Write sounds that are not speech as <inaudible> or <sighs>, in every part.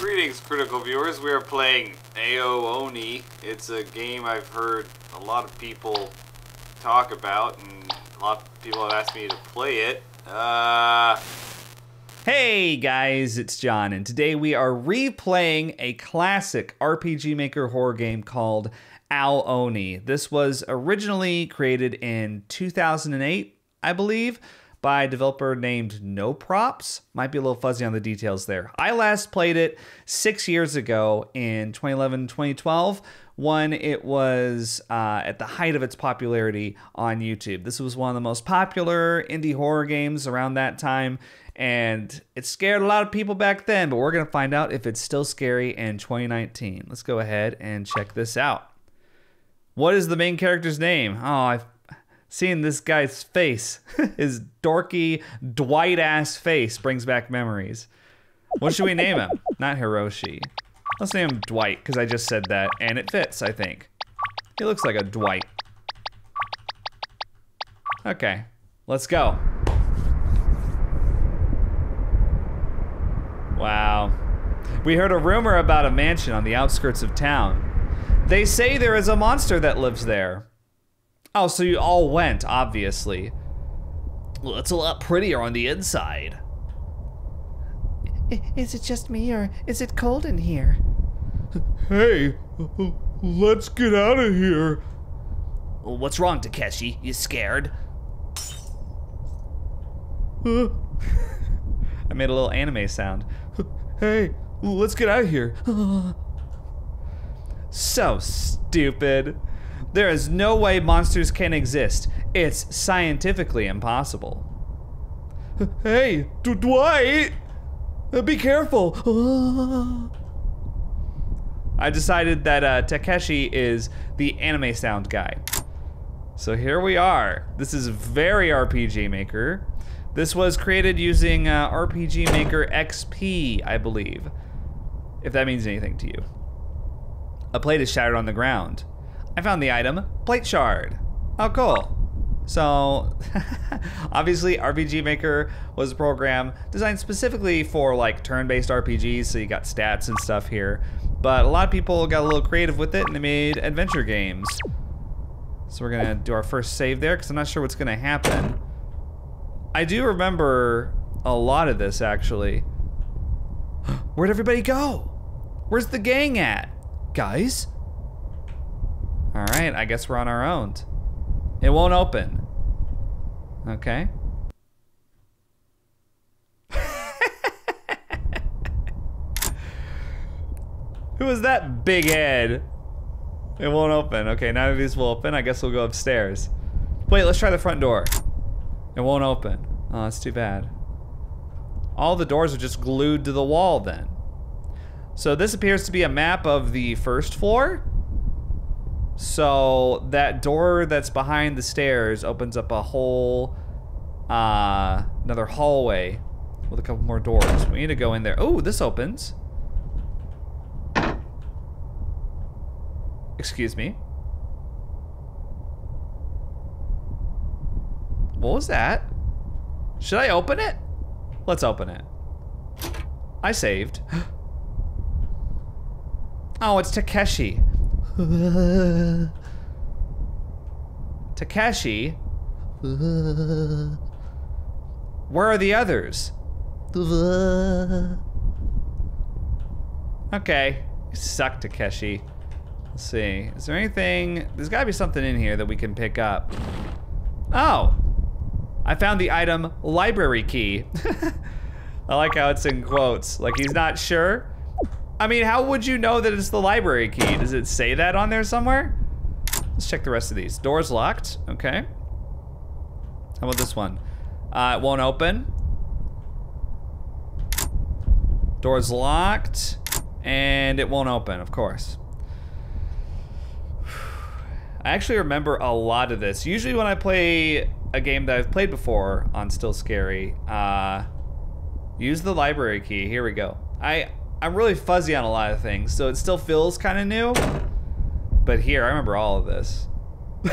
Greetings, critical viewers. We are playing AO Oni. It's a game I've heard a lot of people talk about, and a lot of people have asked me to play it. Uh, Hey guys, it's John, and today we are replaying a classic RPG Maker horror game called Ao Oni. This was originally created in 2008, I believe, by a developer named noprops. Might be a little fuzzy on the details there. I last played it six years ago in 2011 2012 when it was uh, at the height of its popularity on YouTube. This was one of the most popular indie horror games around that time, and it scared a lot of people back then, but we're going to find out if it's still scary in 2019. Let's go ahead and check this out. What is the main character's name? Oh, I've seen this guy's face. <laughs> His dorky Dwight ass face brings back memories. What should we name him? Not Hiroshi. Let's name him Dwight because I just said that and it fits, I think. He looks like a Dwight. Okay, let's go. Wow. We heard a rumor about a mansion on the outskirts of town. They say there is a monster that lives there. Oh, so you all went, obviously. Well, it's a lot prettier on the inside. Is it just me or is it cold in here? Hey, let's get out of here. Well, what's wrong, Takeshi? You scared? Uh, <laughs> I made a little anime sound. hey, let's get out of here. <sighs> So stupid. There is no way monsters can exist. It's scientifically impossible. Hey, D- Dwight, uh, be careful. I decided that uh, Takeshi is the anime sound guy. So here we are. This is very RPG Maker. This was created using uh, RPG Maker XP, I believe. If that means anything to you. A plate is shattered on the ground. I found the item, plate shard. Oh, cool. So, <laughs> obviously, RPG Maker was a program designed specifically for like turn-based RPGs, so you got stats and stuff here. But a lot of people got a little creative with it and they made adventure games. So we're gonna do our first save there because I'm not sure what's gonna happen. I do remember a lot of this actually. <gasps> Where'd everybody go? Where's the gang at? Guys? All right, I guess we're on our own. It won't open. Okay. <laughs> Who is that big head? It won't open. Okay, none of these will open. I guess we'll go upstairs. Wait, let's try the front door. It won't open. Oh, that's too bad. All the doors are just glued to the wall then. So this appears to be a map of the first floor. So that door that's behind the stairs opens up a whole, uh, another hallway with a couple more doors. We need to go in there. Oh, this opens. Excuse me. What was that? Should I open it? Let's open it. I saved. <gasps> Oh, it's Takeshi. <laughs> Takeshi? Where are the others? Okay. You suck, Takeshi. Let's see. Is there anything? There's gotta be something in here that we can pick up. Oh! I found the item library key. <laughs> I like how it's in quotes. Like he's not sure. I mean, how would you know that it's the library key? Does it say that on there somewhere? Let's check the rest of these. Door's locked. Okay. How about this one? Uh, it won't open. Door's locked. And it won't open, of course. <sighs> I actually remember a lot of this. Usually when I play a game that I've played before on Still Scary, uh, use the library key. Here we go. I, I'm really fuzzy on a lot of things, so it still feels kind of new. But here, I remember all of this. <laughs>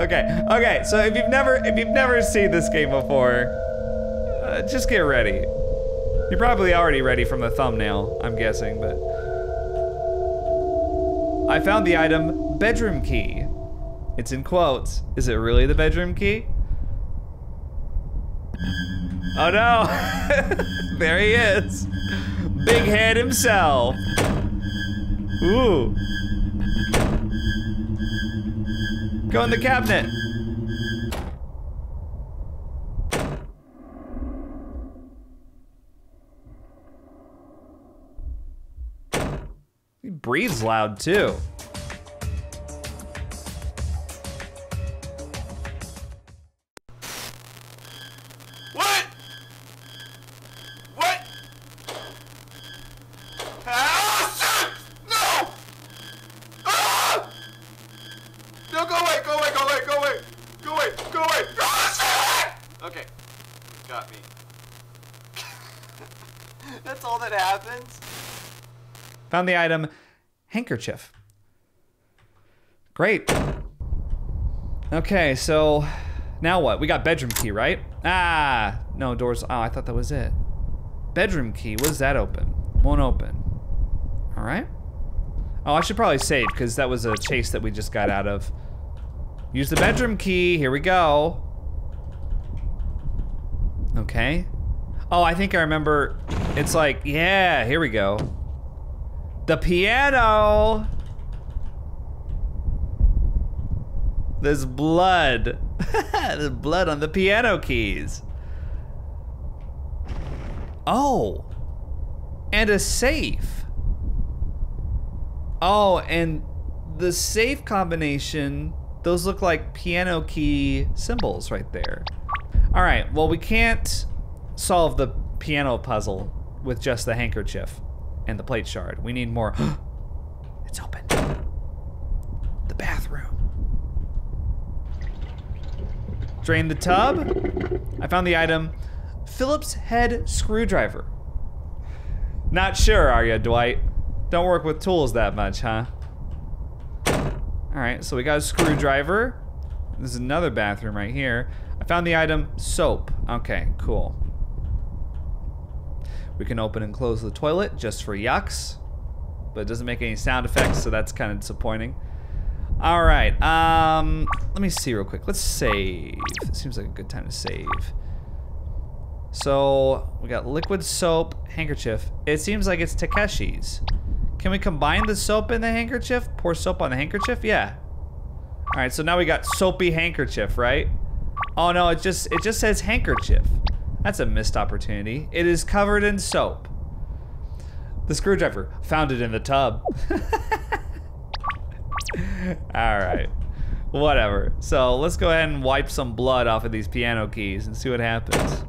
okay, okay. So if you've never if you've never seen this game before, uh, just get ready. You're probably already ready from the thumbnail, I'm guessing, but. I found the item bedroom key. It's in quotes. Is it really the bedroom key? Oh no! <laughs> there he is. Big head himself. Ooh. Go in the cabinet. He breathes loud too. What? Ah! No! Ah! No, go away, go away, go away, go away, go away, go away. Ah! Okay, got me. That's all that happens. Found the item handkerchief. Great. Okay, so now what? We got bedroom key, right? Ah, no, doors. Oh, I thought that was it. Bedroom key. What does that open? Won't open. All right. Oh, I should probably save because that was a chase that we just got out of. Use the bedroom key. Here we go. Okay. Oh, I think I remember. It's like, yeah, here we go. The piano. There's blood. <laughs> There's blood on the piano keys. Oh. And a safe. Oh, and the safe combination, those look like piano key symbols right there. All right, well, we can't solve the piano puzzle with just the handkerchief and the plate shard. We need more. <gasps> it's open. The bathroom. Drain the tub. I found the item Phillips head screwdriver. Not sure, are you, Dwight? Don't work with tools that much, huh? Alright, so we got a screwdriver. There's another bathroom right here. I found the item soap. Okay, cool. We can open and close the toilet just for yucks. But it doesn't make any sound effects, so that's kind of disappointing. All right, um, let me see real quick. Let's save. It seems like a good time to save. So we got liquid soap, handkerchief. It seems like it's Takeshi's. Can we combine the soap and the handkerchief? Pour soap on the handkerchief? Yeah. All right, so now we got soapy handkerchief, right? Oh no, it just it just says handkerchief. That's a missed opportunity. It is covered in soap. The screwdriver found it in the tub. <laughs> All right. Whatever. So let's go ahead and wipe some blood off of these piano keys and see what happens.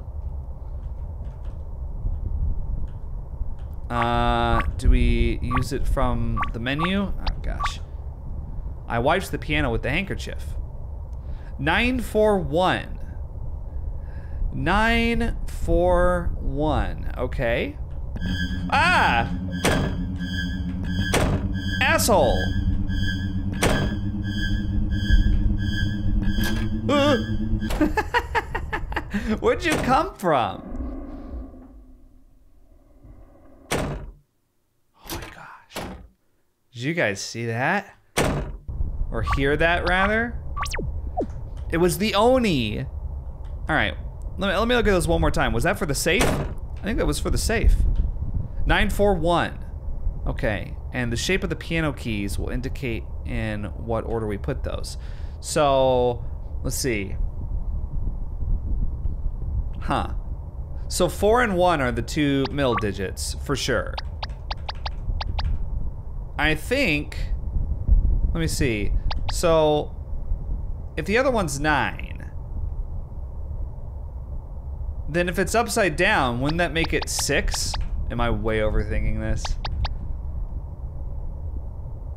Uh, do we use it from the menu? Oh gosh. I wiped the piano with the handkerchief. 941. 941. Okay. Ah! Asshole! <laughs> Where'd you come from? Oh my gosh. Did you guys see that? Or hear that, rather? It was the Oni. All right, let me, let me look at this one more time. Was that for the safe? I think that was for the safe. 941. Okay, and the shape of the piano keys will indicate in what order we put those. So, let's see. Huh. So four and one are the two middle digits, for sure. I think, let me see. So, if the other one's nine, then if it's upside down, wouldn't that make it six? Am I way overthinking this?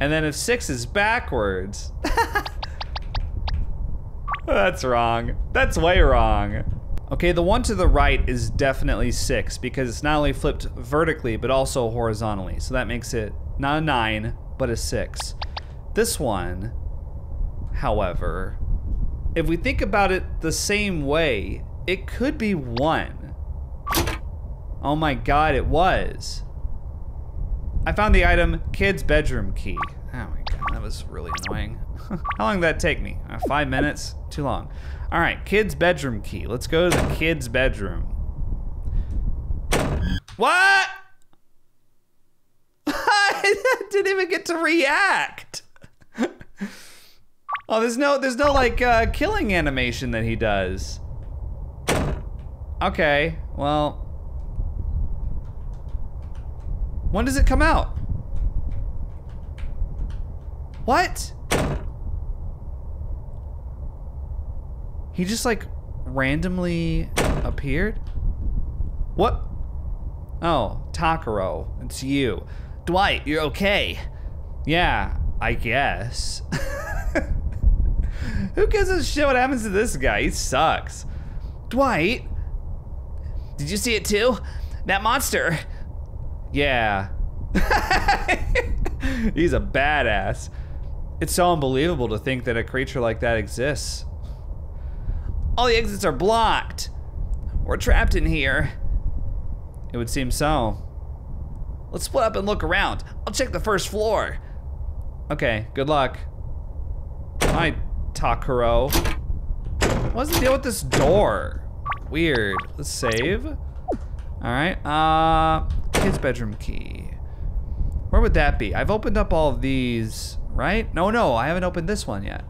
And then if six is backwards, <laughs> that's wrong. That's way wrong. Okay, the one to the right is definitely six because it's not only flipped vertically, but also horizontally. So that makes it not a nine, but a six. This one, however, if we think about it the same way, it could be one. Oh my god, it was. I found the item kid's bedroom key. Oh my god, that was really annoying. <laughs> How long did that take me? Uh, five minutes? Too long. All right, kid's bedroom key. Let's go to the kid's bedroom. What? <laughs> I didn't even get to react. <laughs> oh, there's no, there's no like uh, killing animation that he does. Okay, well, when does it come out? What? He just like randomly appeared? What? Oh, Takuro, it's you. Dwight, you're okay. Yeah, I guess. <laughs> Who gives a shit what happens to this guy? He sucks. Dwight, did you see it too? That monster. Yeah. <laughs> He's a badass. It's so unbelievable to think that a creature like that exists. All the exits are blocked. We're trapped in here. It would seem so. Let's split up and look around. I'll check the first floor. Okay, good luck. Hi, Takuro. What's the deal with this door? Weird. Let's save. All right. Uh, kid's bedroom key. Where would that be? I've opened up all of these, right? No, no, I haven't opened this one yet.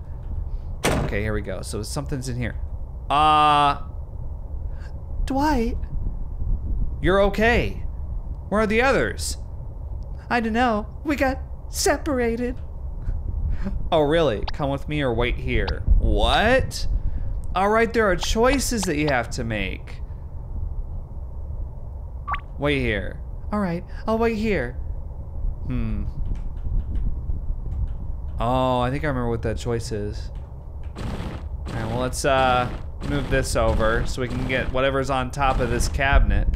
Okay, here we go. So something's in here. Uh, Dwight, you're okay. Where are the others? I don't know. We got separated. <laughs> Oh, really? Come with me or wait here. What? All right, there are choices that you have to make. Wait here. All right, I'll wait here. Hmm. Oh, I think I remember what that choice is. All right, well, let's uh, move this over so we can get whatever's on top of this cabinet.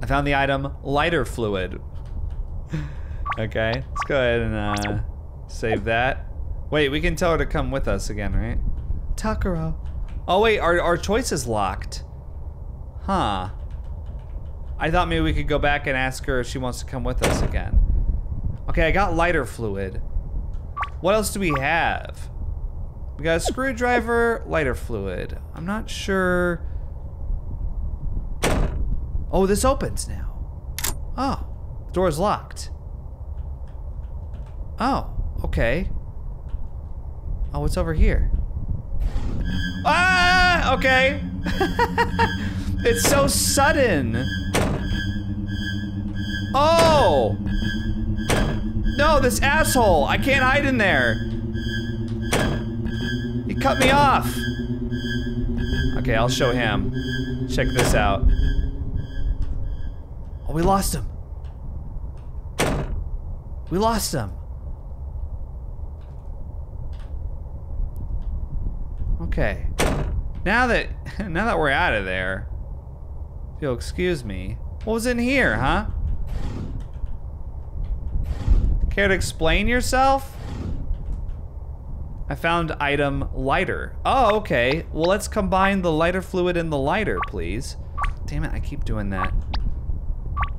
I found the item lighter fluid. <laughs> okay, let's go ahead and uh, save that. Wait, we can tell her to come with us again, right? Takuro. Oh wait, our, our choice is locked. Huh. I thought maybe we could go back and ask her if she wants to come with us again. Okay, I got lighter fluid. What else do we have? We got a screwdriver, lighter fluid. I'm not sure. Oh, this opens now. Oh, the door's locked. Oh, okay. Oh, what's over here? Ah, okay. <laughs> it's so sudden. Oh. No, this asshole. I can't hide in there. He cut me off. Okay, I'll show him. Check this out. Oh, we lost him. We lost him. Okay. Now that <laughs> now that we're out of there, if you'll excuse me, what was in here, huh? Care to explain yourself? I found item lighter. Oh, okay. Well, let's combine the lighter fluid and the lighter, please. Damn it, I keep doing that.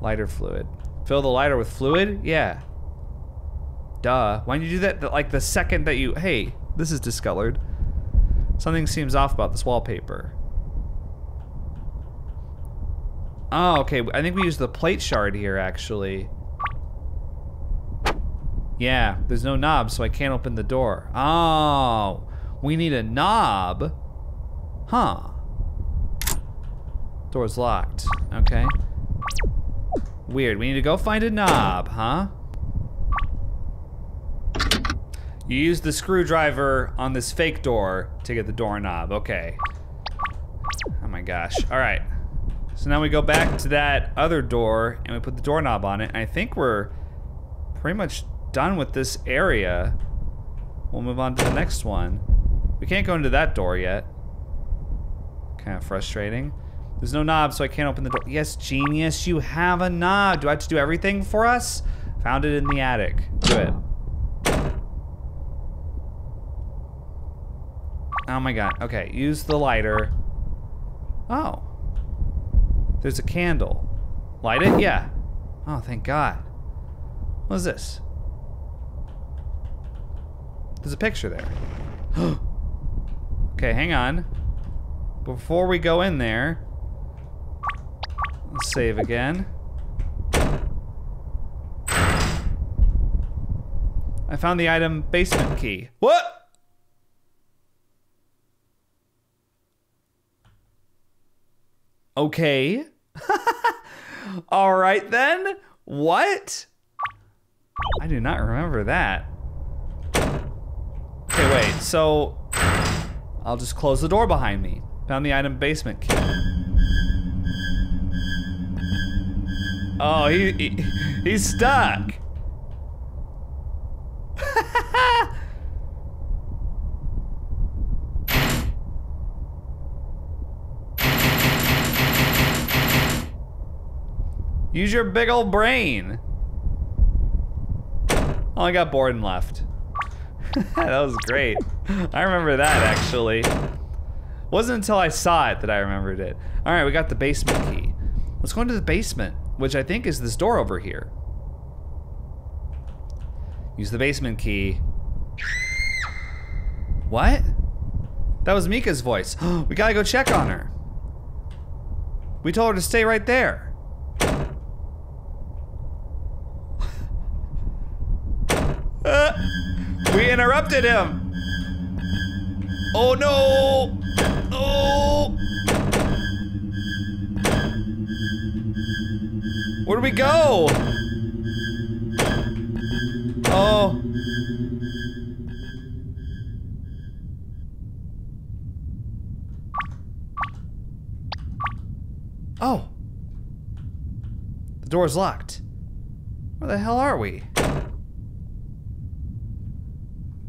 Lighter fluid. Fill the lighter with fluid? Yeah. Duh. Why did you do that like the second that you... Hey, this is discolored. Something seems off about this wallpaper. Oh, okay. I think we used the plate shard here, actually. Yeah, there's no knob, so I can't open the door. Oh, we need a knob. Huh. Door's locked. Okay. Weird. We need to go find a knob, huh? You use the screwdriver on this fake door to get the doorknob. Okay. Oh my gosh. All right. So now we go back to that other door and we put the doorknob on it. I think we're pretty much done with this area. We'll move on to the next one. We can't go into that door yet. Kind of frustrating. There's no knob, so I can't open the door. Yes, genius, you have a knob. Do I have to do everything for us? Found it in the attic. Do it. Oh my god. Okay, use the lighter. Oh. There's a candle. Light it? Yeah. Oh, thank God. What is this? There's a picture there. <gasps> okay, hang on. Before we go in there, let's save again. I found the item basement key. What? Okay. <laughs> All right then. What? I do not remember that. Okay, wait. So I'll just close the door behind me. Found the item basement key. Oh, he, he he's stuck. <laughs> Use your big old brain. Oh, I got bored and left. <laughs> that was great. I remember that actually. Wasn't until I saw it that I remembered it. All right, we got the basement key. Let's go into the basement, which I think is this door over here. Use the basement key. What? That was Mika's voice. <gasps> we gotta go check on her. We told her to stay right there. Uh, interrupted him. Oh no! Oh! Where do we go? Oh. Oh. The door's locked. Where the hell are we?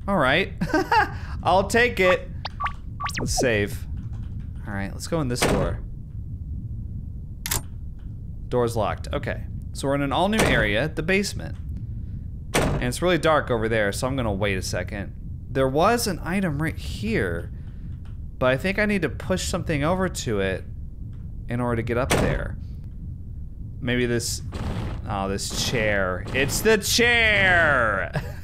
All right. <laughs> I'll take it. Let's save. All right, let's go in this door. Door's locked. Okay. So we're in an all new area, the basement. And it's really dark over there, so I'm gonna wait a second. There was an item right here, but I think I need to push something over to it in order to get up there. Maybe this, oh, this chair. It's the chair! <laughs>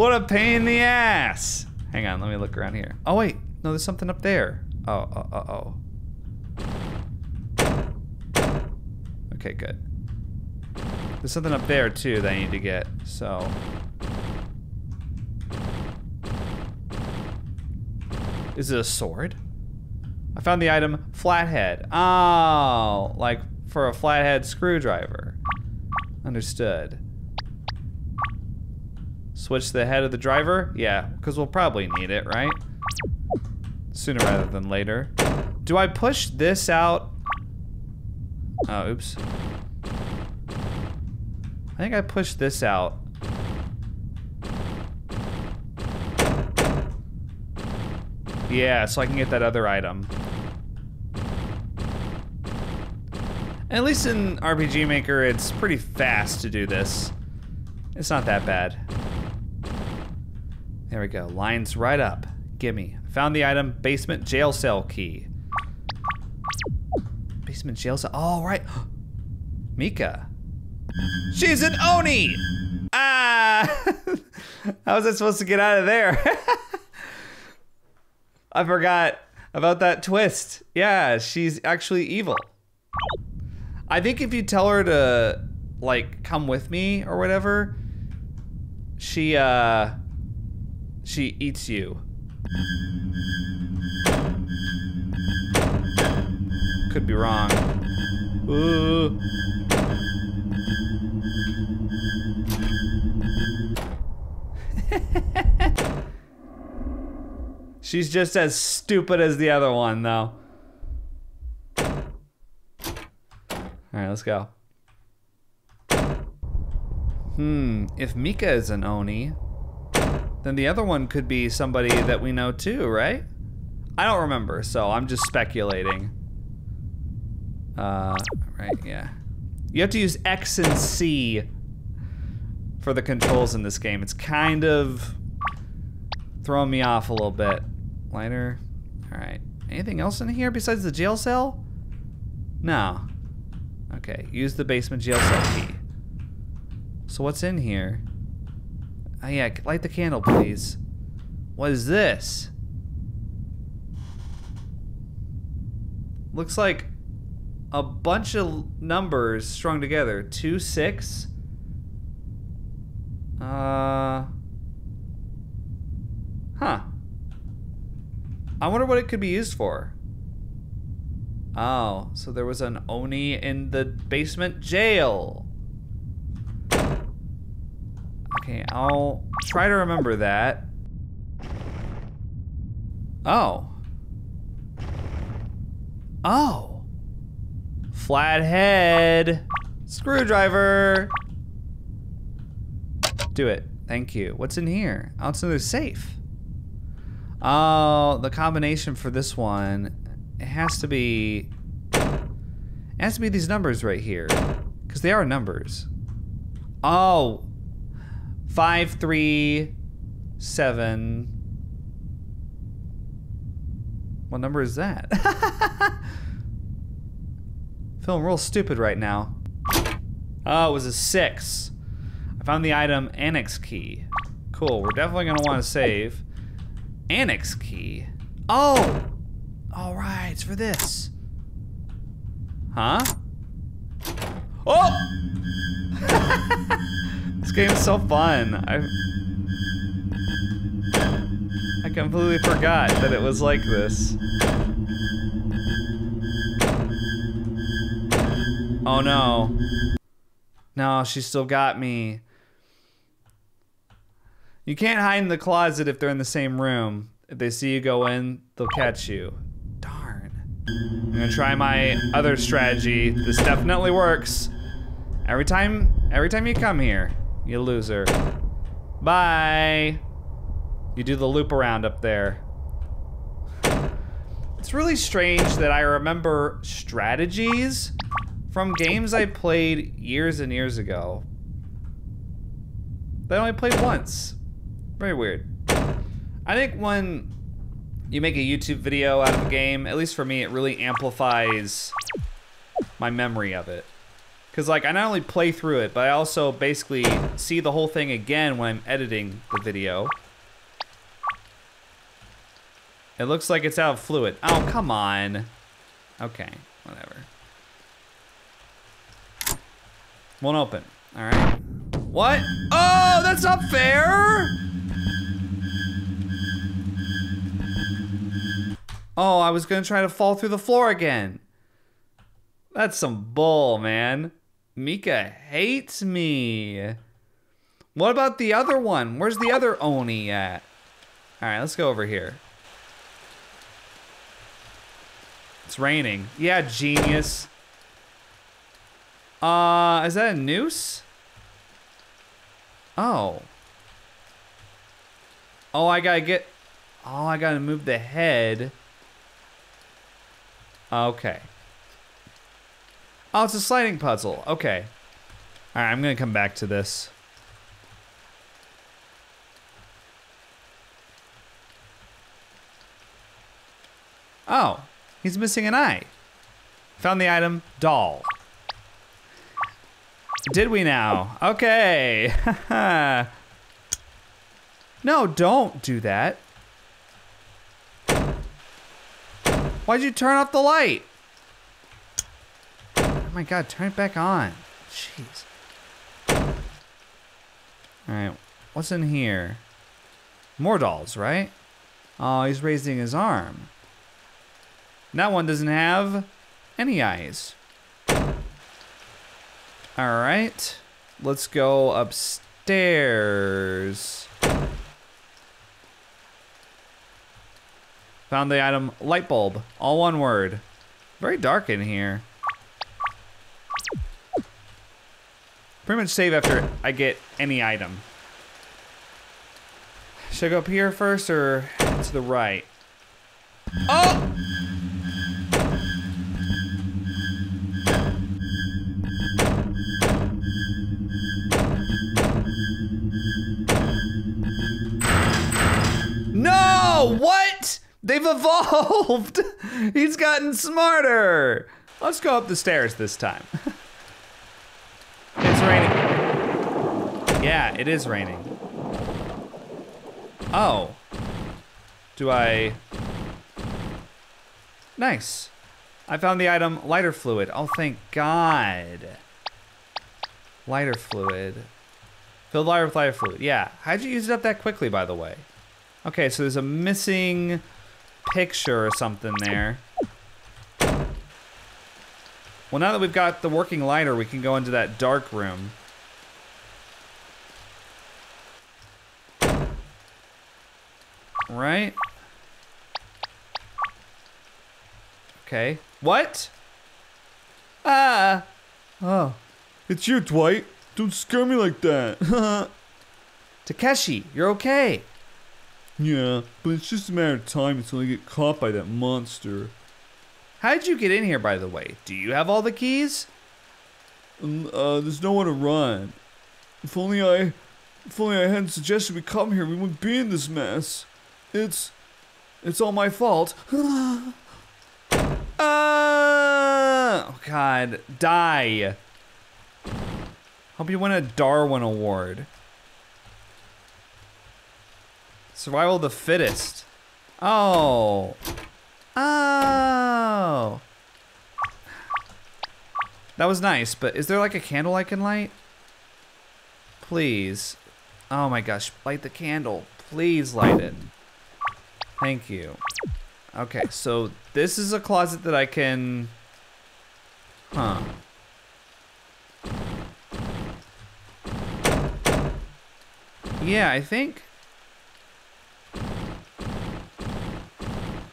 what a pain in the ass! Hang on, let me look around here. Oh wait, no, there's something up there. Oh, uh, uh oh. Okay, good. There's something up there too that I need to get, so. Is it a sword? I found the item flathead. Oh, like for a flathead screwdriver. Understood. Switch the head of the driver? Yeah, because we'll probably need it, right? Sooner rather than later. Do I push this out? Oh, oops. I think I pushed this out. Yeah, so I can get that other item. At least in RPG Maker, it's pretty fast to do this. It's not that bad. There we go. Lines right up. Gimme. Found the item. Basement jail cell key. Basement jail cell. All right. <gasps> Mika. She's an Oni! Ah! <laughs> How was I supposed to get out of there? <laughs> I forgot about that twist. Yeah, she's actually evil. I think if you tell her to, like, come with me or whatever, she, uh, she eats you. Could be wrong. Ooh. <laughs> She's just as stupid as the other one, though. Alright, let's go. Hmm, if Mika is an Oni, then the other one could be somebody that we know too, right? I don't remember, so I'm just speculating. Uh, right, yeah. You have to use X and C for the controls in this game. It's kind of throwing me off a little bit. Lighter. All right. Anything else in here besides the jail cell? No. Okay, use the basement jail cell key. So what's in here? Oh yeah, light the candle, please. What is this? Looks like a bunch of numbers strung together. Two, six. Uh. Huh. I wonder what it could be used for. Oh, so there was an Oni in the basement jail. Okay, I'll try to remember that. Oh. Oh. Flathead. Screwdriver. Do it. Thank you. What's in here? Oh, it's another safe. Oh, the combination for this one, it has to be, it has to be these numbers right here. Because they are numbers. Oh, five, three, seven. What number is that? <laughs> Feeling real stupid right now. Oh, it was a six. I found the item annex key. Cool, we're definitely gonna wanna save. Annex key? Oh! All right, it's for this. Huh? Oh! <laughs> this game is so fun. I I completely forgot that it was like this. Oh no. No, she still got me. You can't hide in the closet if they're in the same room. If they see you go in, they'll catch you. Darn. I'm gonna try my other strategy. This definitely works. Every time, every time you come here, you loser. Bye. You do the loop around up there. It's really strange that I remember strategies from games I played years and years ago. That I only played once. Very weird. I think when you make a YouTube video out of a game, at least for me, it really amplifies my memory of it. Because, like, I not only play through it, but I also basically see the whole thing again when I'm editing the video. It looks like it's out of fluid. Oh, come on. Okay, whatever. Won't open. All right. What? Oh, that's not fair! Oh, I was gonna try to fall through the floor again. That's some bull, man. Mika hates me. What about the other one? Where's the other Oni at? All right, let's go over here. It's raining. Yeah, genius. Uh, is that a noose? Oh. Oh, I gotta get... Oh, I gotta move the head. Okay. Oh, it's a sliding puzzle. Okay. All right, I'm gonna come back to this. Oh, he's missing an eye. Found the item, doll. Did we now? Okay. <laughs> no, don't do that. Why'd you turn off the light? Oh my god, turn it back on. Jeez. Alright, what's in here? More dolls, right? Oh, he's raising his arm. That one doesn't have any eyes. Alright, let's go upstairs. Found the item light bulb, all one word. Very dark in here. Pretty much save after I get any item. Should I go up here first or to the right? Oh! No! What? They've evolved! <laughs> He's gotten smarter! Let's go up the stairs this time. <laughs> it's raining. Yeah, it is raining. Oh. Do I... Nice. I found the item lighter fluid. Oh, thank God. Lighter fluid. Filled lighter with lighter fluid. Yeah. How'd you use it up that quickly, by the way? Okay, so there's a missing picture or something there. Well, now that we've got the working lighter, we can go into that dark room. Right? Okay. What? Ah! Oh, it's you, Dwight. Don't scare me like that. <laughs> Takeshi, you're okay. yeah, but it's just a matter of time until I get caught by that monster. How did you get in here, by the way? Do you have all the keys? Um, uh, there's nowhere to run. If only I, if only I hadn't suggested we come here, we wouldn't be in this mess. It's, it's all my fault. Uh, <sighs> oh God, die. Hope you win a Darwin Award. Survival of the fittest. Oh. Oh. That was nice, but is there like a candle I can light? Please. Oh my gosh, light the candle. Please light it. Thank you. Okay, so this is a closet that I can... Huh. Yeah, I think...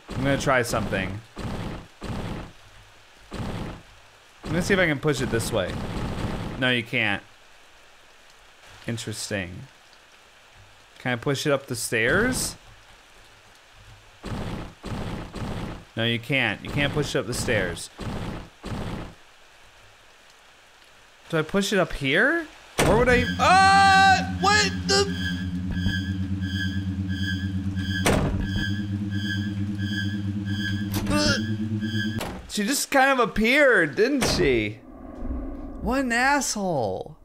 I'm gonna try something. I'm gonna see if I can push it this way. No, you can't. Interesting. Can I push it up the stairs? No, you can't. You can't push it up the stairs. Do I push it up here? Or would I... Ah! What the... She just kind of appeared, didn't she? What an asshole.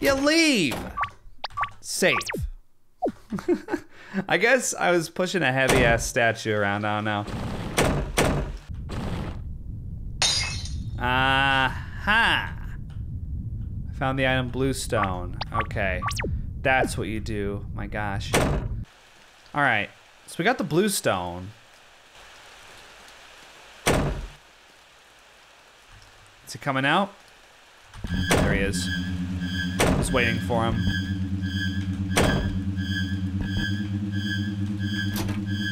You leave. Safe. <laughs> <laughs> I guess I was pushing a heavy ass statue around. I don't know. Aha! I found the item bluestone. Okay. That's what you do. My gosh. Alright. So we got the bluestone. Is he coming out? There he is. Just waiting for him.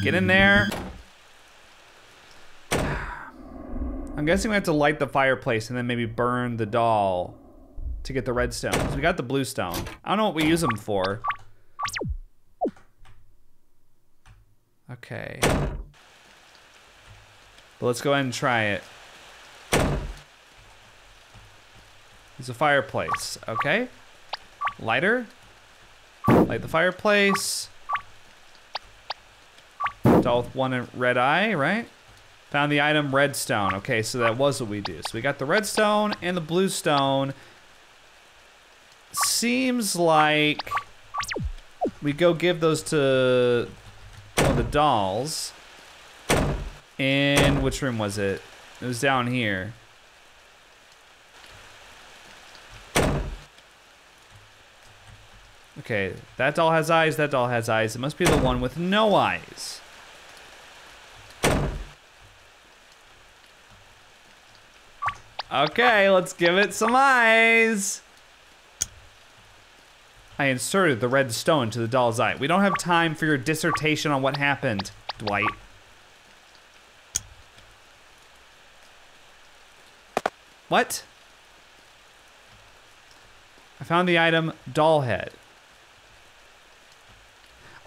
Get in there. I'm guessing we have to light the fireplace and then maybe burn the doll to get the redstone. So we got the bluestone. I don't know what we use them for. Okay. But let's go ahead and try it. There's a fireplace. Okay. Lighter. Light the fireplace. Doll with one red eye, right? Found the item redstone. Okay, so that was what we do. So we got the redstone and the bluestone. Seems like we go give those to the dolls. In which room was it? It was down here. Okay, that doll has eyes, that doll has eyes. It must be the one with no eyes. Okay, let's give it some eyes. I inserted the red stone to the doll's eye. We don't have time for your dissertation on what happened, Dwight. What? I found the item doll head.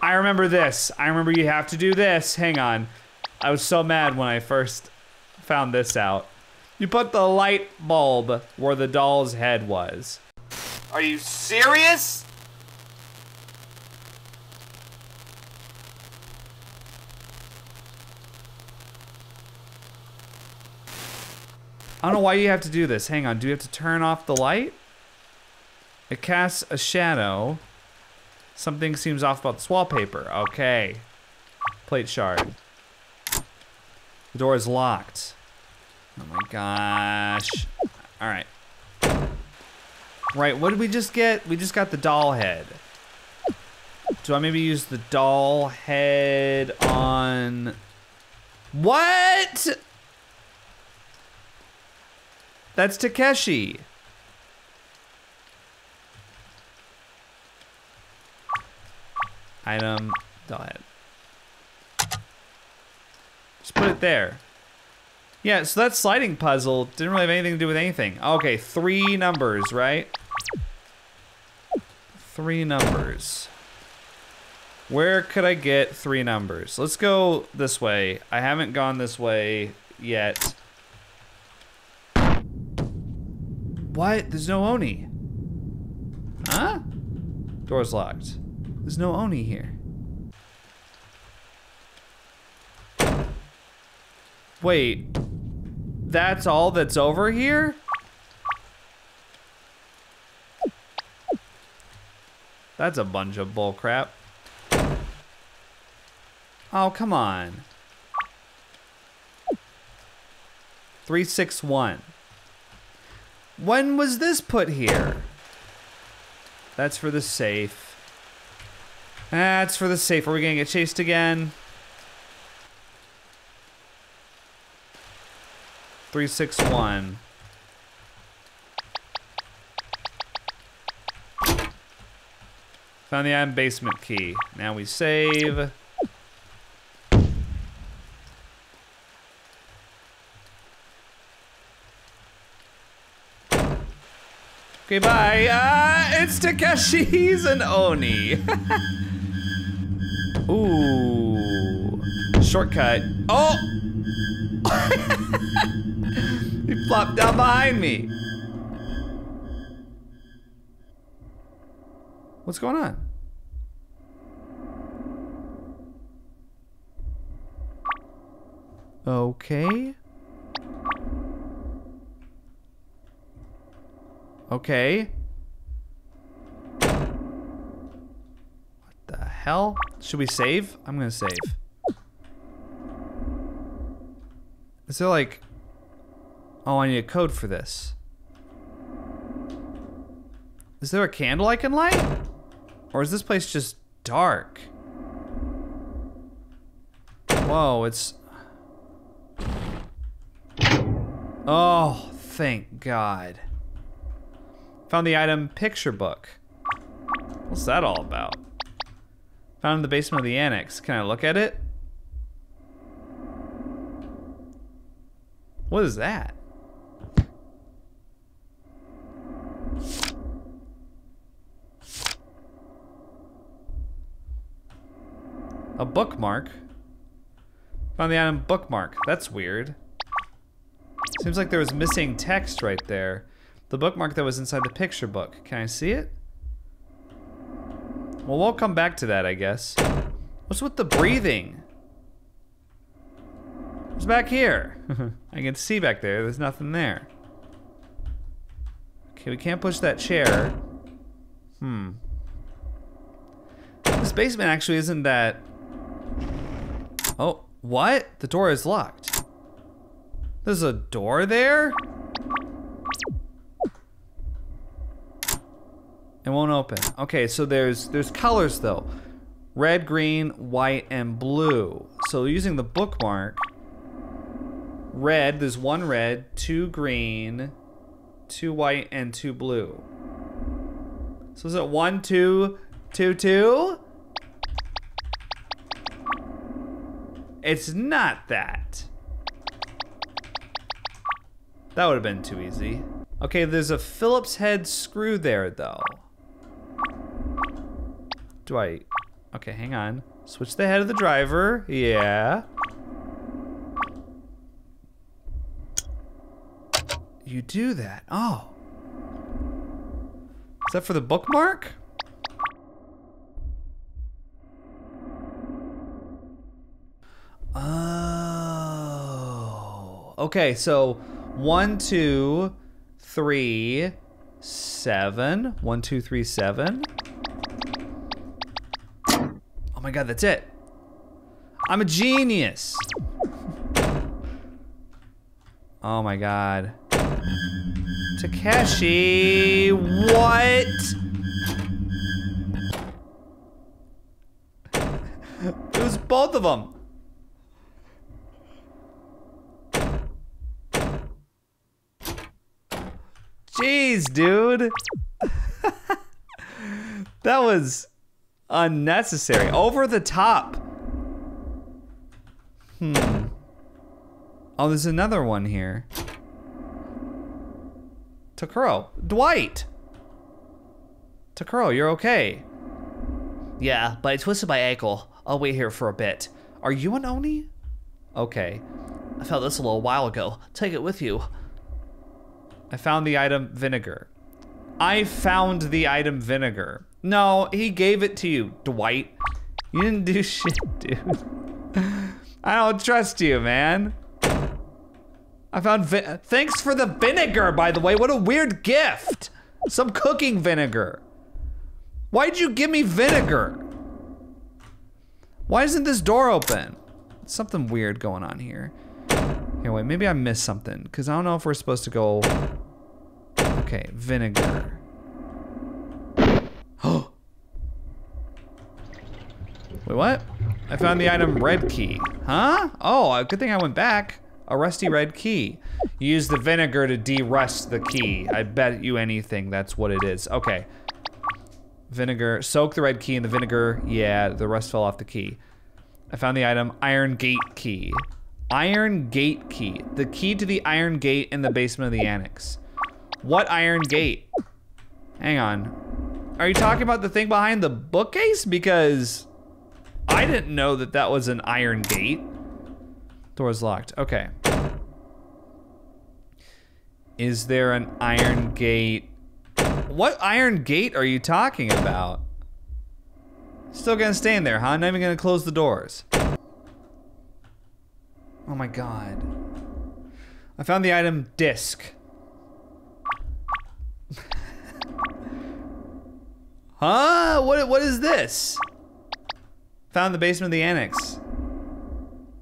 I remember this. I remember you have to do this. Hang on. I was so mad when I first found this out. You put the light bulb where the doll's head was. Are you serious? I don't know why you have to do this. Hang on. Do you have to turn off the light? It casts a shadow. Something seems off about this wallpaper. Okay. Plate shard. The door is locked. Oh my gosh. All right. Right, what did we just get? We just got the doll head. Do I maybe use the doll head on... What? That's Takeshi. Item, doll head. Just put it there. Yeah, so that sliding puzzle didn't really have anything to do with anything. Okay, three numbers, right? Three numbers. Where could I get three numbers? Let's go this way. I haven't gone this way yet. What? There's no Oni. Huh? Door's locked. There's no Oni here. Wait. That's all that's over here? That's a bunch of bullcrap. Oh, come on. 361. When was this put here? That's for the safe. That's for the safe. Are we gonna get chased again? 361. Found the item basement key. Now we save. Okay, bye. Uh, it's Takeshi's and Oni. <laughs> Ooh. Shortcut. Oh! <laughs> flopped down behind me. What's going on? Okay. Okay. What the hell? Should we save? I'm gonna save. Is there like... Oh, I need a code for this. Is there a candle I can light? Or is this place just dark? Whoa, it's... Oh, thank God. Found the item picture book. What's that all about? Found in the basement of the annex. Can I look at it? What is that? A bookmark? Found the item bookmark. That's weird. Seems like there was missing text right there. The bookmark that was inside the picture book. Can I see it? Well, we'll come back to that, I guess. What's with the breathing? What's back here? <laughs> I can see back there. There's nothing there. Okay, we can't push that chair. Hmm. This basement actually isn't that... Oh, what? The door is locked. There's a door there? It won't open. Okay, so there's there's colors though. Red, green, white, and blue. So using the bookmark, red, there's one red, two green, two white, and two blue. So is it one, two, two, two? It's not that. That would have been too easy. Okay, there's a Phillips head screw there though. Do I... Okay, hang on. Switch the head of the driver. Yeah. You do that. Oh. Is that for the bookmark? Oh. Okay, so One, two, three, seven. One, two, three, seven. Oh my god, that's it. I'm a genius. Oh my god. Takeshi, what? it was both of them. Jeez, dude. that was unnecessary. Over the top. Hmm. Oh, there's another one here. Takuro. Dwight! Takuro, you're okay. Yeah, but I twisted my ankle. I'll wait here for a bit. Are you an Oni? Okay. I found this a little while ago. Take it with you. I found the item vinegar. I found the item vinegar. No, he gave it to you, Dwight. You didn't do <laughs> shit, dude. I don't trust you, man. I found Thanks for the vinegar, by the way. What a weird gift. Some cooking vinegar. Why'd you give me vinegar? Why isn't this door open? Something weird going on here. Wait, maybe I missed something. Because I don't know if we're supposed to go... Okay, vinegar. Oh! <gasps> Wait, what? I found the item red key. Huh? Oh, good thing I went back. A rusty red key. Use the vinegar to de-rust the key. I bet you anything that's what it is. Okay. Vinegar. Soak the red key in the vinegar. Yeah, the rust fell off the key. I found the item iron gate key. Iron gate key. The key to the iron gate in the basement of the annex. What iron gate? Hang on. Are you talking about the thing behind the bookcase? Because I didn't know that that was an iron gate. Door's locked. Okay. Is there an iron gate? What iron gate are you talking about? Still gonna stay in there, huh? Not even gonna close the doors. Oh my god. I found the item disc. <laughs> huh? What, what is this? Found the basement of the annex.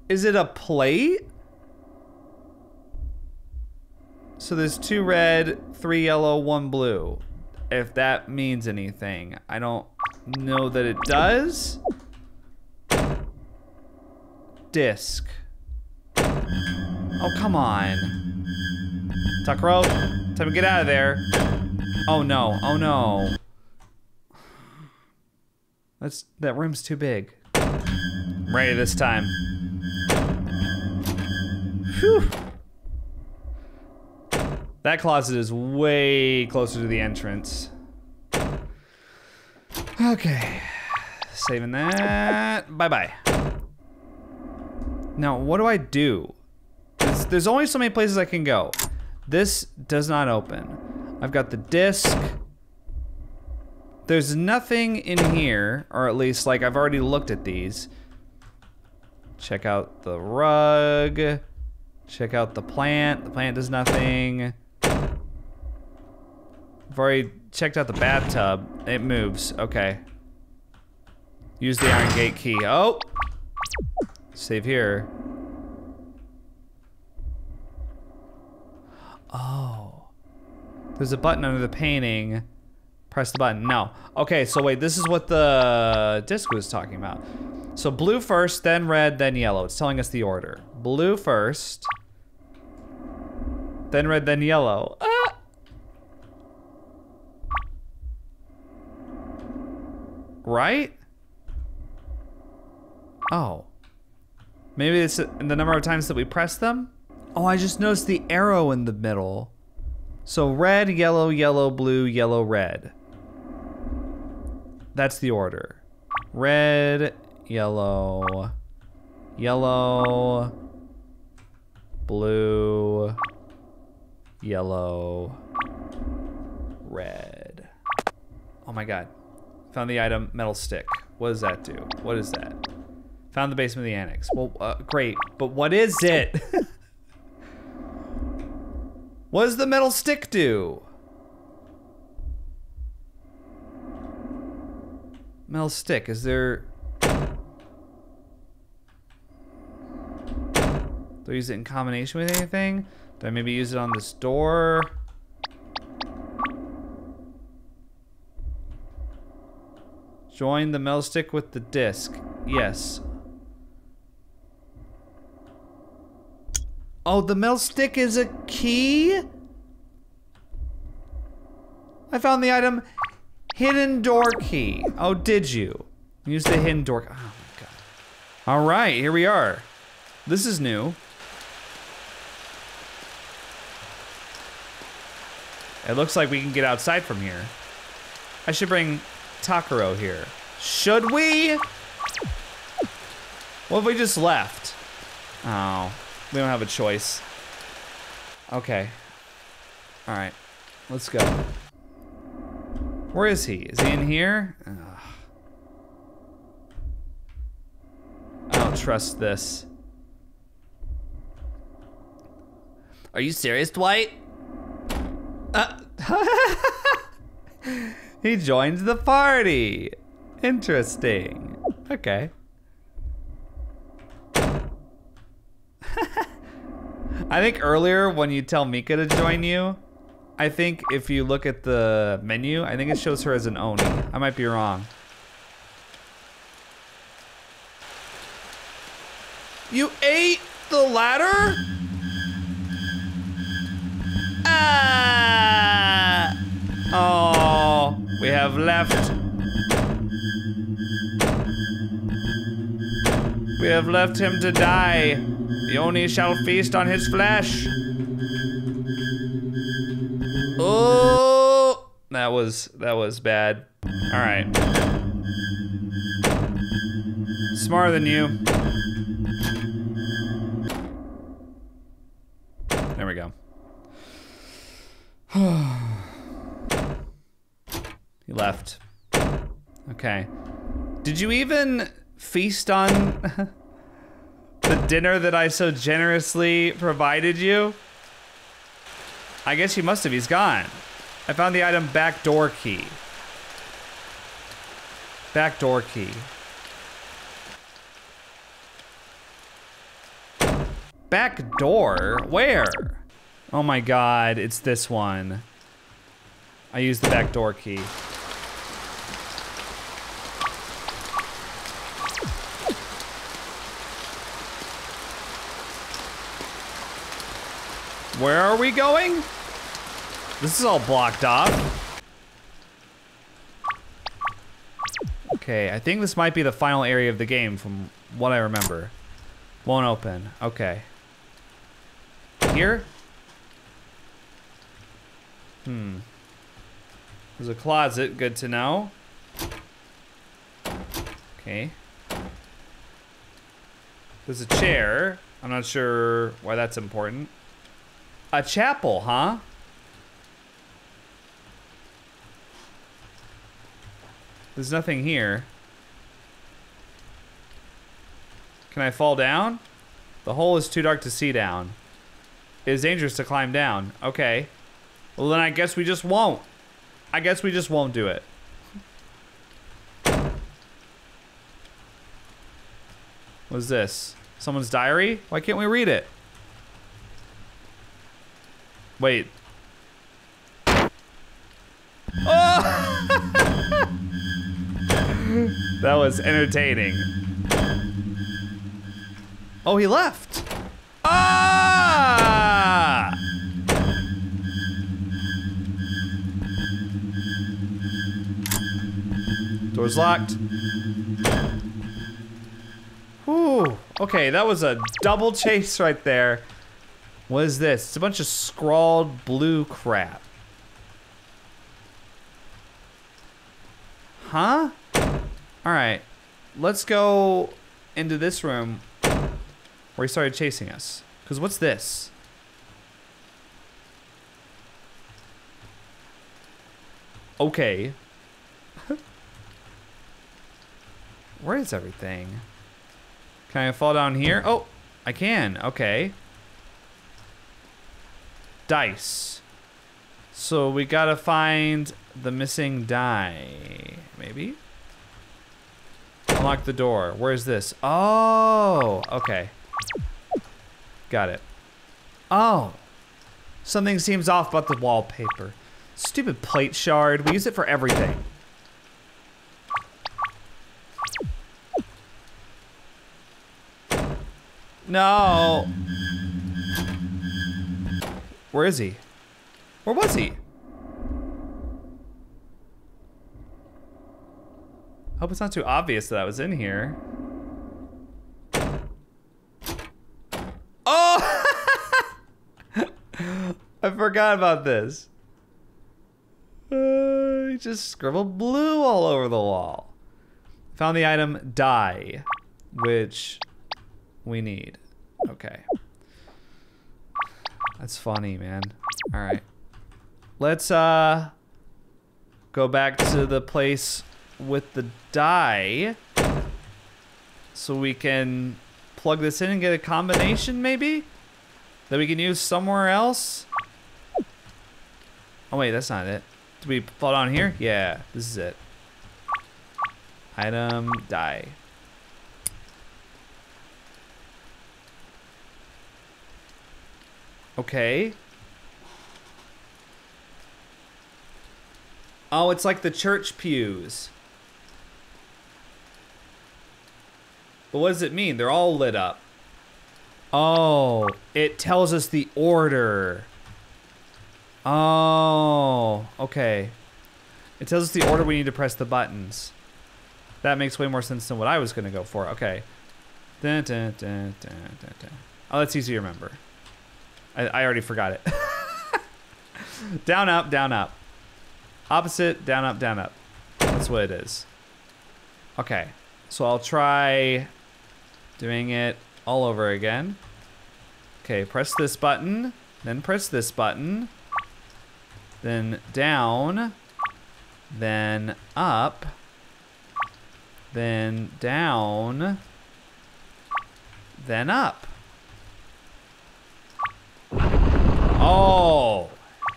Is it a plate? So there's two red, three yellow, one blue. If that means anything. I don't know that it does. Disc. Oh, come on. Takuro, time to get out of there. Oh no, oh no. That's, that room's too big. I'm ready this time. Whew. That closet is way closer to the entrance. Okay. Saving that. Bye-bye. Now, what do I do? There's, there's only so many places I can go. This does not open. I've got the disc. There's nothing in here, or at least, like, I've already looked at these. Check out the rug. Check out the plant. The plant does nothing. I've already checked out the bathtub. It moves. Okay. Use the iron gate key. Oh! Save here. Oh. There's a button under the painting. Press the button. No. Okay, so wait, this is what the disc was talking about. So blue first, then red, then yellow. It's telling us the order. Blue first. Then red, then yellow. Ah! Right? Oh. Maybe it's the number of times that we press them? Oh, I just noticed the arrow in the middle. So red, yellow, yellow, blue, yellow, red. That's the order. Red, yellow, yellow, blue, yellow, red. Oh my god. Found the item, metal stick. What does that do? What is that? Found the basement of the annex. Well, uh, great, but what is it? <laughs> What does the metal stick do? Metal stick, is there... Do I use it in combination with anything? Do I maybe use it on this door? Join the metal stick with the disc. Yes. Oh, the metal stick is a key? I found the item hidden door key. Oh, did you? Use the hidden door. Oh my god. All right, here we are. This is new. It looks like we can get outside from here. I should bring Takuro here. Should we? What if we just left? Oh, we don't have a choice. Okay. All right, let's go. Where is he? Is he in here? Ugh. I don't trust this. Are you serious, Dwight? Uh, <laughs> he joined the party. Interesting. Okay. I think earlier when you tell Mika to join you, I think if you look at the menu, I think it shows her as an Oni. I might be wrong. You ate the ladder? Ah! Oh, we have left. We have left him to die. The Oni shall feast on his flesh. Oh, that was that was bad. All right. Smarter than you. There we go. <sighs> he left. Okay. Did you even feast on <laughs> the dinner that I so generously provided you? I guess he must have. He's gone. I found the item back door key. Back door key. Back door? Where? Oh my god, it's this one. I used the back door key. Where are we going? This is all blocked off. Okay, I think this might be the final area of the game from what I remember. Won't open. Okay. Here? Hmm. There's a closet, good to know. Okay. There's a chair. I'm not sure why that's important. A chapel, huh? There's nothing here. Can I fall down? The hole is too dark to see down. It is dangerous to climb down. Okay. Well, then I guess we just won't. I guess we just won't do it. What's this? Someone's diary? Why can't we read it? Wait. Oh! <laughs> that was entertaining. Oh, he left. Ah! Door's locked. Whew. Okay, that was a double chase right there. What is this? It's a bunch of scrawled blue crap. Huh? Alright. Let's go into this room where he started chasing us. Because what's this? Okay. <laughs> Where is everything? Can I fall down here? Oh, I can. Okay. Dice. So we gotta find the missing die. Maybe? Unlock the door. Where's this? Oh, okay. Got it. Oh. Something seems off about the wallpaper. Stupid plate shard. We use it for everything. No. Where is he? Where was he? I Hope it's not too obvious that I was in here. Oh! <laughs> I forgot about this. Uh, he just scribbled blue all over the wall. Found the item die, which we need. Okay. That's funny, man. All right. Let's uh go back to the place with the die so we can plug this in and get a combination maybe that we can use somewhere else. Oh wait, that's not it. Do we fall down here? Yeah, this is it. Item die. Okay. Oh, it's like the church pews. But what does it mean? They're all lit up. Oh, it tells us the order. Oh, okay. It tells us the order we need to press the buttons. That makes way more sense than what I was going to go for. Okay. Dun, dun, dun. Oh, that's easy to remember. I, I already forgot it. <laughs> down, up, down, up. Opposite, down, up, down, up. That's what it is. Okay. So I'll try doing it all over again. Okay, press this button, then press this button, then down, then up, then down, then up. Oh,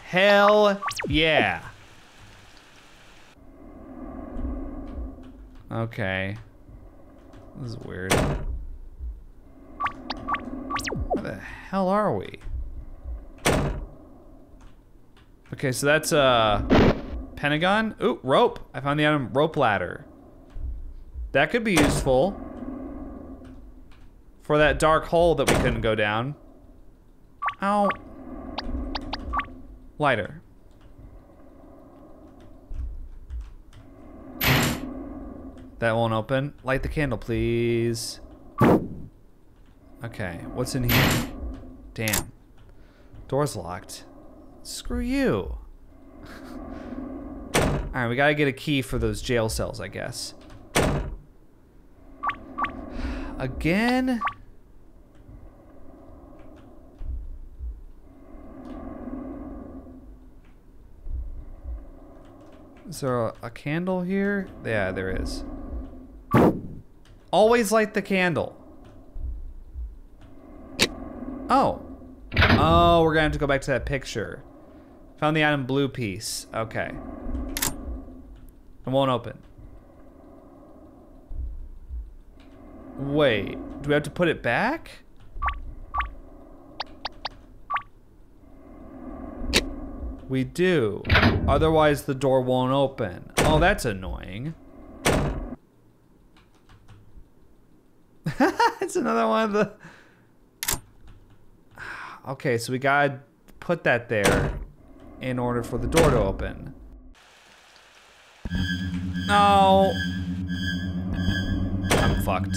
hell yeah. Okay. This is weird. Where the hell are we? Okay, so that's uh Pentagon. Ooh, rope. I found the item rope ladder. That could be useful. For that dark hole that we couldn't go down. Ow. Lighter. That won't open. Light the candle, please. Okay, what's in here? Damn. Door's locked. Screw you. <laughs> Alright, we gotta get a key for those jail cells, I guess. Again? Is there a, candle here? Yeah, there is. Always light the candle. Oh. Oh, we're gonna have to go back to that picture. Found the item blue piece. Okay. It won't open. Wait, do we have to put it back? We do. Otherwise the door won't open. Oh, that's annoying. <laughs> it's another one of the... <sighs> Okay, so we gotta put that there in order for the door to open. No. I'm fucked.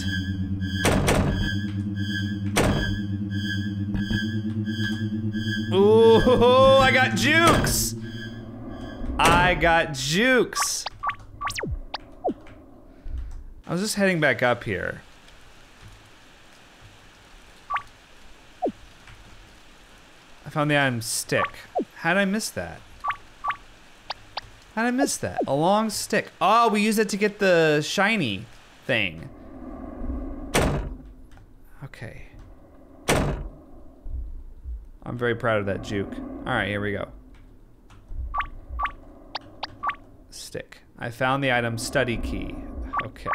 Got jukes. I got jukes. I was just heading back up here. I found the item stick. How did I miss that? How did I miss that? A long stick. Oh, we use it to get the shiny thing. Okay. I'm very proud of that juke. All right, here we go. Stick. I found the item study key. Okay.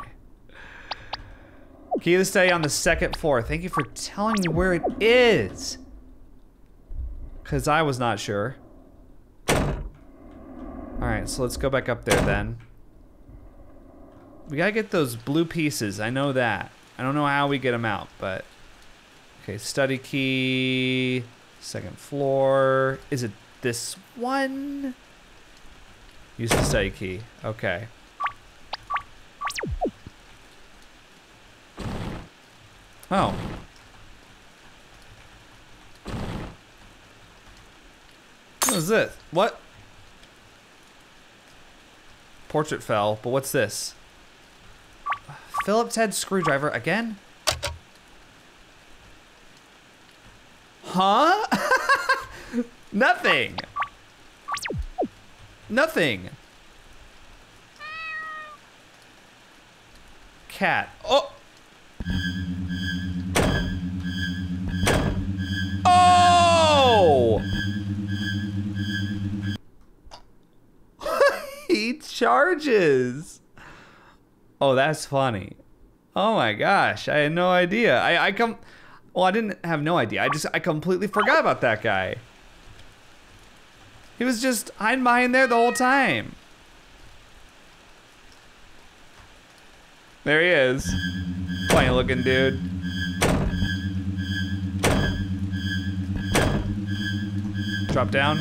Key of the study on the second floor. Thank you for telling me where it is. Because I was not sure. Alright, so let's go back up there then. We gotta get those blue pieces. I know that. I don't know how we get them out, but... Okay, study key... Second floor... Is it this one? Use the study key. Okay. Oh. What is this? What? Portrait fell, but what's this? Phillips head screwdriver again? Huh? <laughs> Nothing. Nothing. Cat. Oh. Oh! <laughs> he charges. Oh, that's funny. Oh my gosh, I had no idea. I I come well, I didn't have no idea. I just I completely forgot about that guy. He was just hiding behind there the whole time. There he is. Funny looking dude. Drop down.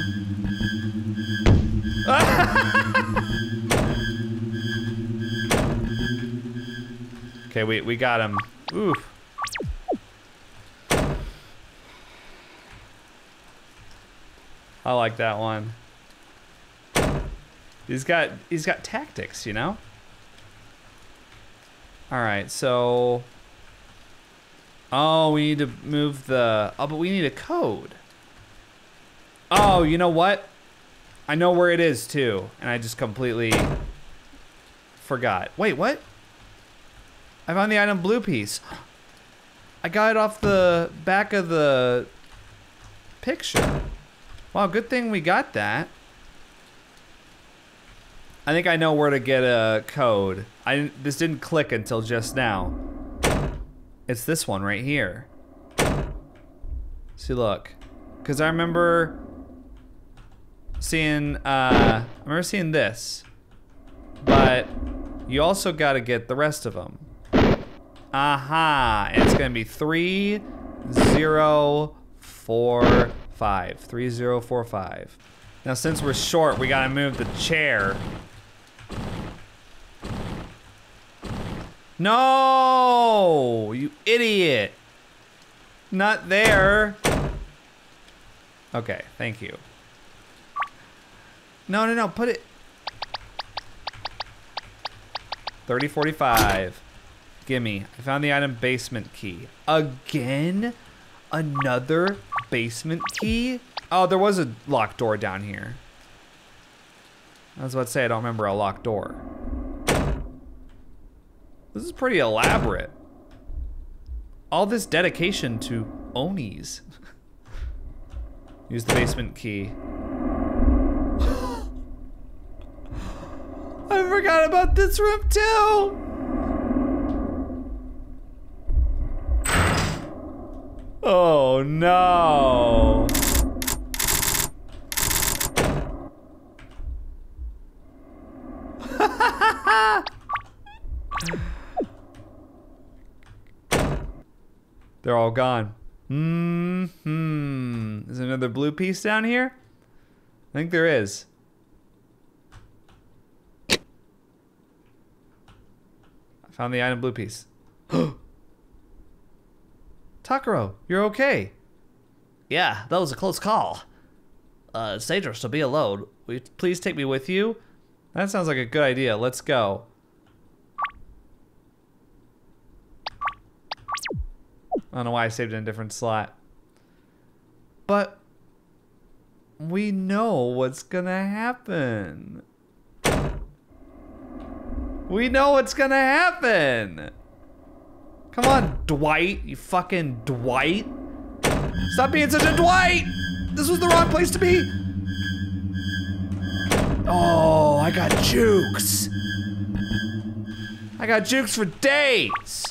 <laughs> okay, we, we got him. Oof. I like that one. He's got he's got tactics, you know? All right, so Oh, we need to move the Oh, but we need a code. Oh, you know what? I know where it is too, and I just completely forgot. Wait, what? I found the item blue piece. I got it off the back of the picture. Wow, good thing we got that. I think I know where to get a code. I this didn't click until just now. It's this one right here. See, look, because I remember seeing. Uh, I remember seeing this, but you also got to get the rest of them. Aha! It's gonna be three, zero, four, five. Three, zero, four, five. Now, since we're short, we gotta move the chair. No! You idiot! Not there. Okay, thank you. No, no, no, put it. 3045. Gimme. I found the item basement key. Again? Another basement key? Oh, there was a locked door down here. I was about to say I don't remember a locked door. This is pretty elaborate. All this dedication to Onis. <laughs> Use the basement key. <gasps> I forgot about this room too! Oh no! <laughs> They're all gone. Hmm. Is another blue piece down here? I think there is. I found the item blue piece. <gasps> Takuro, you're okay. Yeah, that was a close call. Uh, it's dangerous to be alone. Will you please take me with you? That sounds like a good idea. Let's go. I don't know why I saved it in a different slot. But we know what's gonna happen. We know what's gonna happen. Come on, Dwight, you fucking Dwight. Stop being such a Dwight! This was the wrong place to be. Oh, I got jukes. I got jukes for days.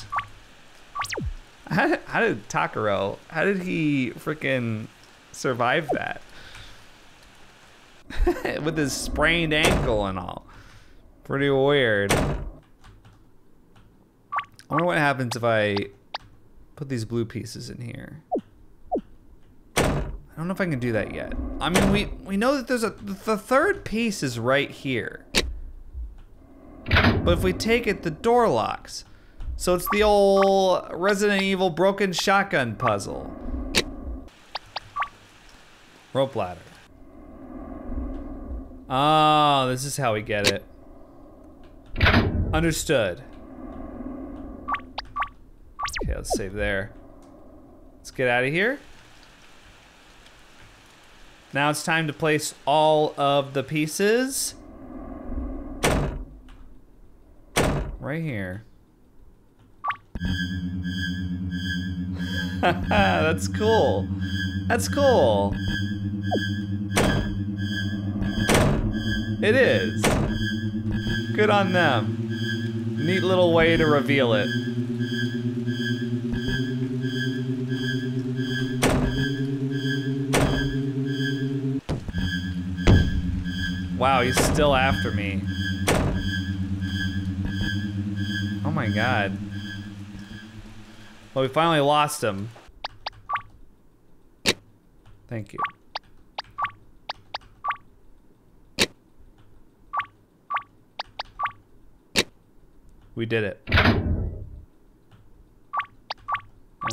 How did, how did Takuro, how did he freaking survive that? <laughs> With his sprained ankle and all. Pretty weird. I wonder what happens if I put these blue pieces in here. I don't know if I can do that yet. I mean, we, we know that there's a, the third piece is right here. But if we take it, the door locks. So it's the old Resident Evil broken shotgun puzzle. Rope ladder. Oh, this is how we get it. Understood. Okay, let's save there. Let's get out of here. Now it's time to place all of the pieces. Right here. <laughs> That's cool. That's cool. It is. Good on them. Neat little way to reveal it. Wow, he's still after me. Oh my god. Well, we finally lost him. Thank you. We did it.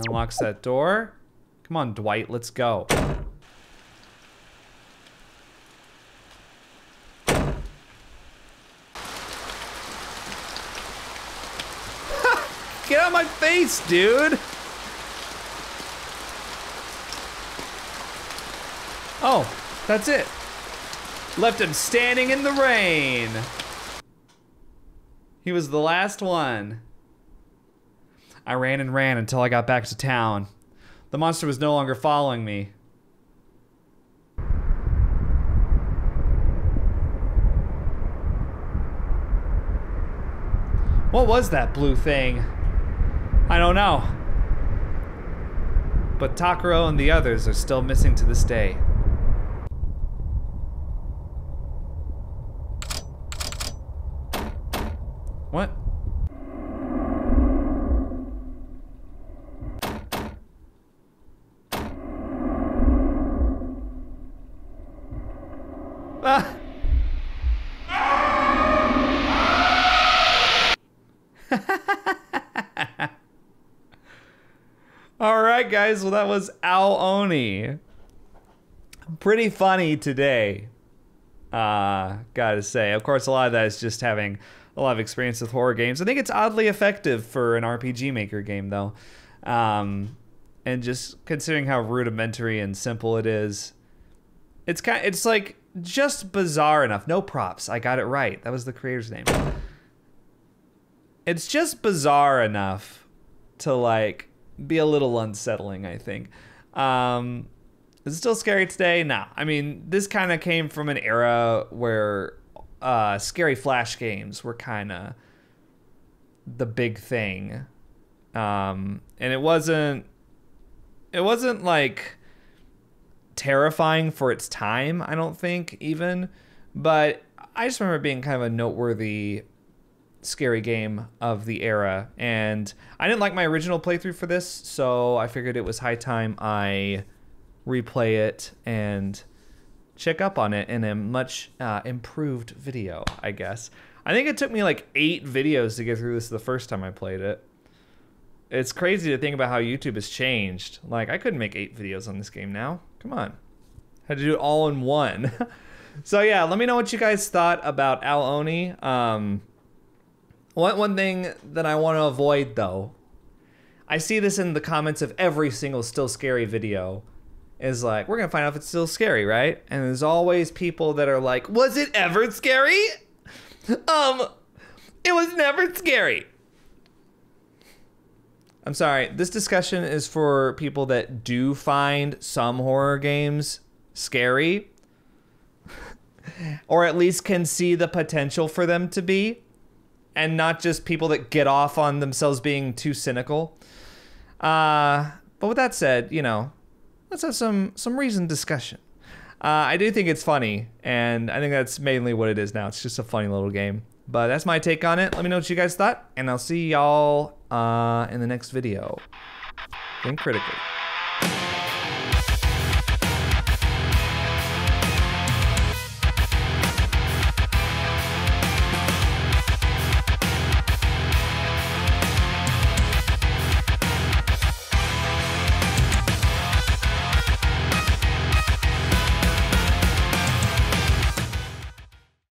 Unlocks that door. Come on, Dwight, let's go. Get out of my face, dude! Oh, that's it. Left him standing in the rain. He was the last one. I ran and ran until I got back to town. The monster was no longer following me. What was that blue thing? I don't know. But Takuro and the others are still missing to this day. What? Ah! All right, guys. Well, that was Ao Oni. Pretty funny today. Uh, gotta say. Of course, a lot of that is just having a lot of experience with horror games. I think it's oddly effective for an RPG Maker game, though. Um, and just considering how rudimentary and simple it is, it's kind. It's like just bizarre enough. noprops. I got it right. That was the creator's name. It's just bizarre enough to like be a little unsettling. I think. Um, is it still scary today? No. I mean, this kind of came from an era where uh, scary flash games were kind of the big thing, um, and it wasn't. It wasn't like terrifying for its time. I don't think even, but I just remember being kind of a noteworthy scary game of the era and I didn't like my original playthrough for this so I figured it was high time I replay it and check up on it in a much uh, improved video, I guess. I think it took me like eight videos to get through this the first time I played it. It's crazy to think about how YouTube has changed. Like, I couldn't make eight videos on this game now. Come on. Had to do it all in one. <laughs> so, yeah, let me know what you guys thought about Ao Oni. Um, one, one thing that I want to avoid, though, I see this in the comments of every single Still Scary video is like, we're gonna find out if it's still scary, right? And there's always people that are like, was it ever scary? <laughs> Um, it was never scary. I'm sorry, this discussion is for people that do find some horror games scary <laughs> or at least can see the potential for them to be and not just people that get off on themselves being too cynical. Uh, but with that said, you know, let's have some some reasoned discussion. Uh, I do think it's funny, and I think that's mainly what it is now. It's just a funny little game. But that's my take on it. Let me know what you guys thought, and I'll see y'all uh, in the next video. Think critically.